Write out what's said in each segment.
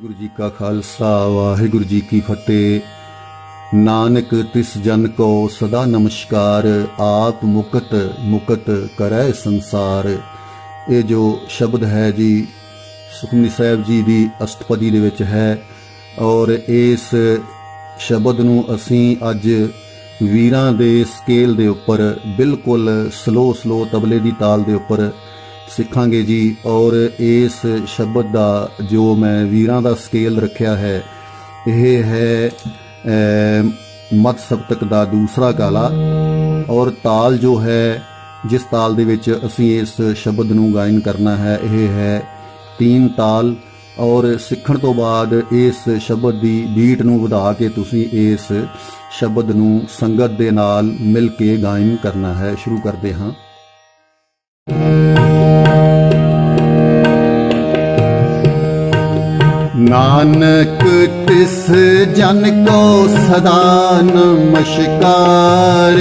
ਵਾਹਿਗੁਰੂ ਜੀ ਕਾ ਖਾਲਸਾ, ਵਾਹਿਗੁਰੂ ਜੀ ਕੀ ਫਤਿਹ। ਨਾਨਕ ਤਿਸ ਜਨ ਕੋ ਸਦਾ ਨਮਸਕਾਰ, ਆਪ ਮੁਕਤ ਮੁਕਤ ਕਰੈ ਸੰਸਾਰ। ਇਹ ਜੋ ਸ਼ਬਦ ਹੈ ਜੀ, ਸੁਖਮਨੀ ਸਾਹਿਬ ਜੀ ਦੀ ਅਸ਼ਟਪਦੀ ਦੇ ਵਿੱਚ ਹੈ ਔਰ ਇਸ ਸ਼ਬਦ ਨੂੰ ਅਸੀਂ ਅੱਜ ਵੀਰਾਂ ਦੇ ਸਕੇਲ ਦੇ ਉੱਪਰ, ਬਿਲਕੁਲ ਸਲੋ ਸਲੋ ਤਬਲੇ ਦੀ ਤਾਲ ਦੇ ਉੱਪਰ ਸਿੱਖਾਂਗੇ ਜੀ ਔਰ ਇਸ ਸ਼ਬਦ ਦਾ ਜੋ ਮੈਂ ਵੀਰਾਂ ਦਾ ਸਕੇਲ ਰੱਖਿਆ ਹੈ, ਇਹ ਹੈ ਮਤ ਸਪਤਕ ਦਾ ਦੂਸਰਾ ਕਾਲਾ ਔਰ ਤਾਲ ਜੋ ਹੈ, ਜਿਸ ਤਾਲ ਦੇ ਵਿੱਚ ਅਸੀਂ ਇਸ ਸ਼ਬਦ ਨੂੰ ਗਾਇਨ ਕਰਨਾ ਹੈ, ਇਹ ਹੈ ਤੀਨ ਤਾਲ ਔਰ ਸਿੱਖਣ ਤੋਂ ਬਾਅਦ ਇਸ ਸ਼ਬਦ ਦੀ ਬੀਟ ਨੂੰ ਵਧਾ ਕੇ ਤੁਸੀਂ ਇਸ ਸ਼ਬਦ ਨੂੰ ਸੰਗਤ ਦੇ ਨਾਲ ਮਿਲ ਕੇ ਗਾਇਨ ਕਰਨਾ ਹੈ, ਸ਼ੁਰੂ ਕਰਦੇ ਹਾਂ। ਨਾਨਕ ਤਿਸ ਜਨ ਕੋ ਸਦਾ ਨਮਸਕਾਰ।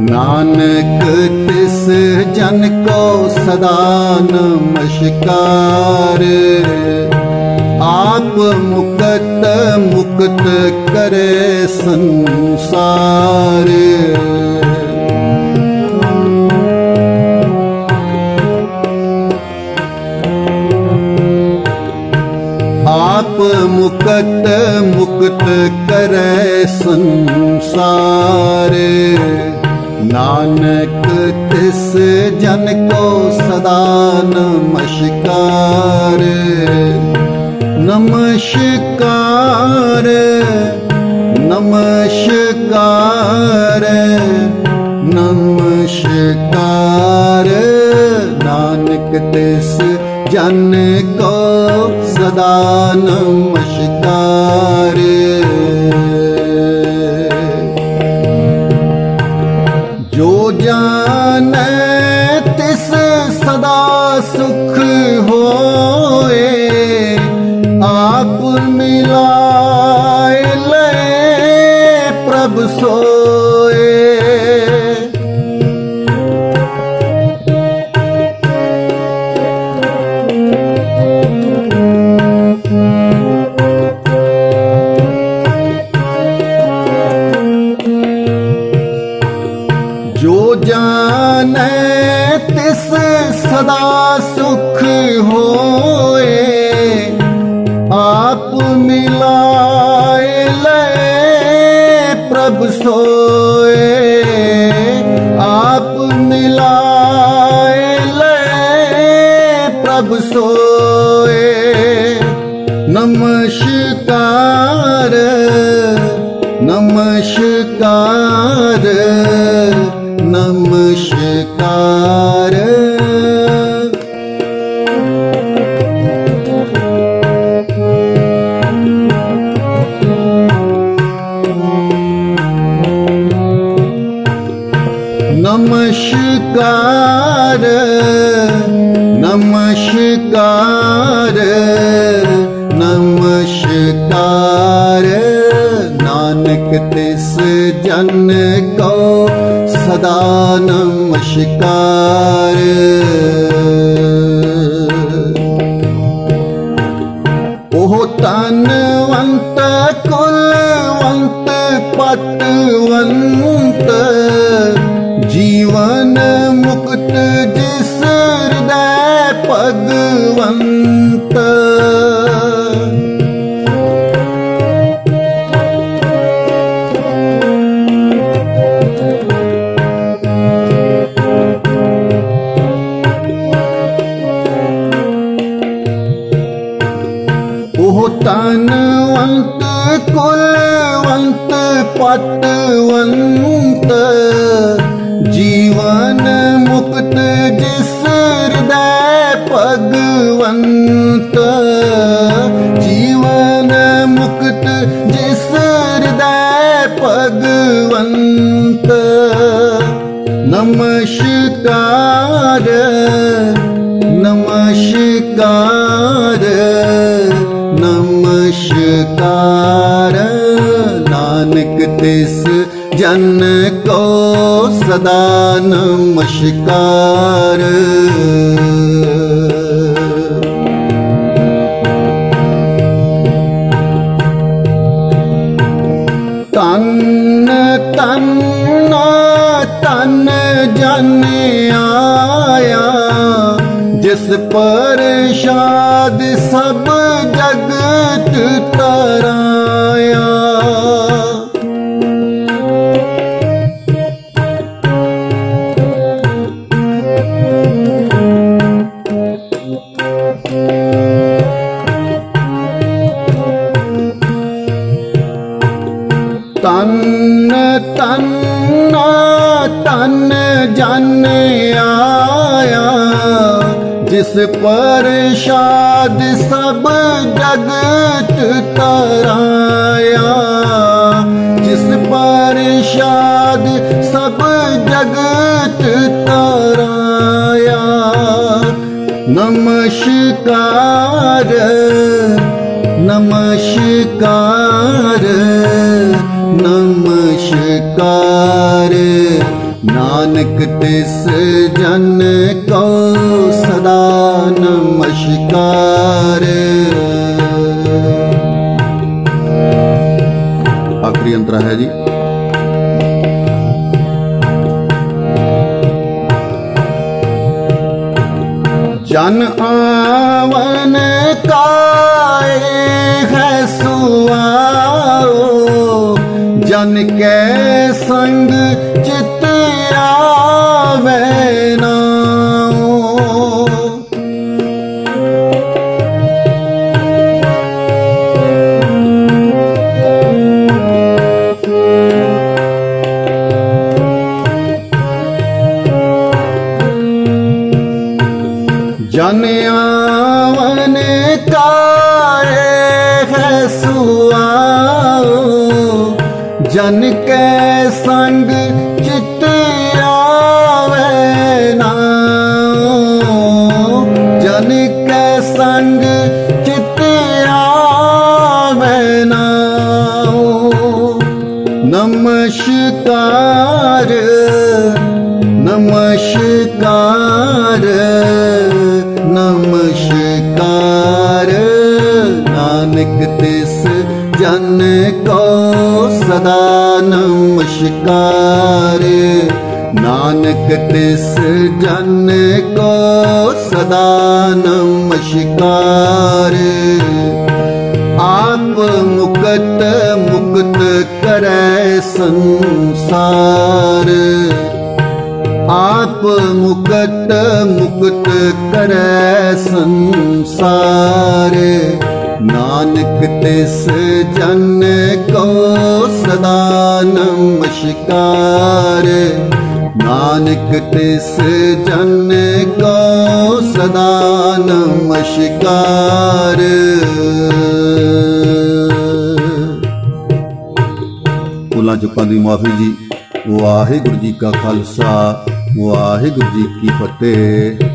ਨਾਨਕ ਤਿਸ ਜਨ ਕੋ ਸਦਾ ਨਮਸਕਾਰ। ਆਪ ਮੁਕਤ ਮੁਕਤ ਕਰੇ ਸੰਸਾਰ। प मुक्त मुक्त करे तिस जन को सदा नमस्कार। नमस्कार नमस्कार नमस्कार। नानक तिस जन को दानं चिता ਪ੍ਰਭ ਸੋਏ ਆਪ ਮਿਲਾਏ ਲੈ ਪ੍ਰਭ ਸੋਏ। ਨਮਸਕਾਰ ਨਮਸਕਾਰ ਨਮਸਕਾਰ। नमस्कार नमस्कार नमस्कार। नानक तिस जन को सदा नमस्कार। जीवन मुक्त जगवन्त ਜਿਸ ਹਿਰਦੈ ਭਗਵੰਤ। ਜੀਵਨ ਮੁਕਤ ਜਿਸ ਹਿਰਦੈ ਭਗਵੰਤ। ਨਮਸਕਾਰ ਨਮਸਕਾਰ ਨਮਸਕਾਰ। ਨਾਨਕ ਤਿਸ ਜਨ ਕੋ ਸਦਾ ਨਮਸ਼ ਤਾਰ ਤਨ ਤਨ ਤਨ ਜਨ ਆਇਆ ਜਿਸ ਪਰ ਸ਼ਾਦ ਸਭ ਜਗਤ ਤਰਾਂ ਜਨ ਆਇਆ, ਜਿਸ ਪਰਸ਼ਾਦ ਸਭ ਜਗਤ ਤਰਾਇਆ। ਜਿਸ ਪਰਸ਼ਾਦ ਸਭ ਜਗਤ ਤਰਾਇਆ। ਨਮਸਕਾਰ ਨਮਸਕਾਰ ਨਮਸਕਾਰ। ਨਾਨਕ ਤਿਸ ਜਨ ਕੋ ਸਦਾ ਨਮਸਕਾਰ ਆਖਰੀ ਅੰਤਰਾ ਹੈ ਜੀ ਜਨ ਆਵਨ ਕਾਏ ਹੈ ਸੁਆਓ ਜਨ ਕੈ ਸੰਗ ਚਿਤ ਆਵੇ ਨਾਉ। ਜਨ ਨਮਸਕਾਰ ਨਮਸਕਾਰ। ਨਾਨਕ ਤਿਸ ਜਨ ਕੋ ਸਦਾ ਨਮਸਕਾਰ। ਨਾਨਕ ਤਿਸ ਜਨ ਕੋ ਸਦਾ ਨਮਸਕਾਰ। ਆਪ ਮੁਕਤ ਮੁਕਤ ਕਰੈ ਸੰਸਾਰ। ਆਪ ਮੁਕਤ ਮੁਕਤ ਕਰੈ ਸੰਸਾਰ। ਨਾਨਕ ਤਿਸ ਜਨ ਕੋ ਸਦਾ ਨਮਸਕਾਰ। ਨਾਨਕ ਤਿਸ ਜਨ ਕੋ ਸਦਾ ਨਮਸਕਾਰ। ਭੁੱਲਾਂ ਚੁੱਕਾਂ ਦੀ ਮਾਫੀ ਜੀ। ਵਾਹਿਗੁਰੂ ਜੀ ਕਾ ਖਾਲਸਾ। ਵਾਹਿਗੁਰੂ ਜੀ ਕੀ ਫਤਿਹ।